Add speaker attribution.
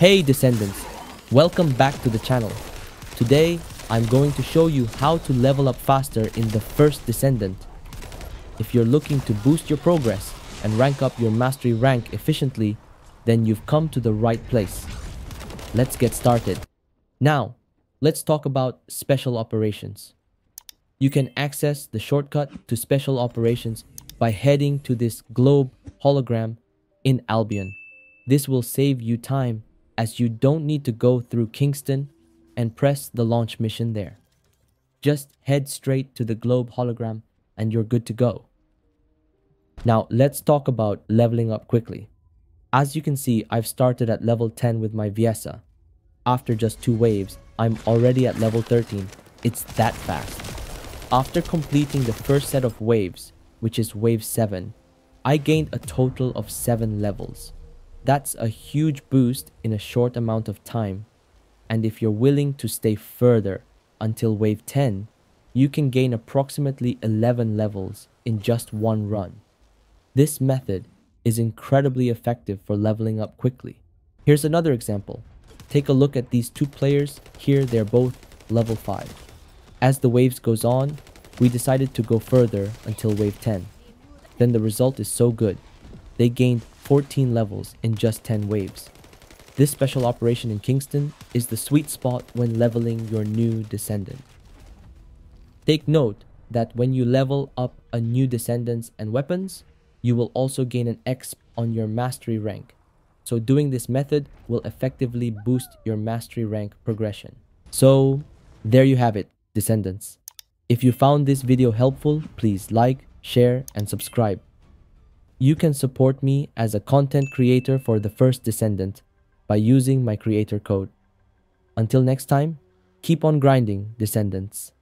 Speaker 1: Hey Descendants, welcome back to the channel. Today, I'm going to show you how to level up faster in the first Descendant. If you're looking to boost your progress and rank up your mastery rank efficiently, then you've come to the right place. Let's get started. Now, let's talk about special operations. You can access the shortcut to special operations by heading to this globe hologram in Albion. This will save you time as you don't need to go through Kingston and press the launch mission there. Just head straight to the globe hologram and you're good to go. Now let's talk about leveling up quickly. As you can see, I've started at level 10 with my Viessa. After just two waves, I'm already at level 13. It's that fast. After completing the first set of waves, which is wave 7, I gained a total of 7 levels. That's a huge boost in a short amount of time. And if you're willing to stay further until wave 10, you can gain approximately 11 levels in just one run. This method is incredibly effective for leveling up quickly. Here's another example. Take a look at these two players. Here they're both level 5. As the waves goes on, we decided to go further until wave 10. Then the result is so good. They gained 14 levels in just 10 waves. This special operation in Kingston is the sweet spot when leveling your new descendant. Take note that when you level up a new descendants and weapons, you will also gain an X on your mastery rank. So doing this method will effectively boost your mastery rank progression. So there you have it descendants. If you found this video helpful, please like, share, and subscribe. You can support me as a content creator for the first descendant by using my creator code. Until next time, keep on grinding, descendants.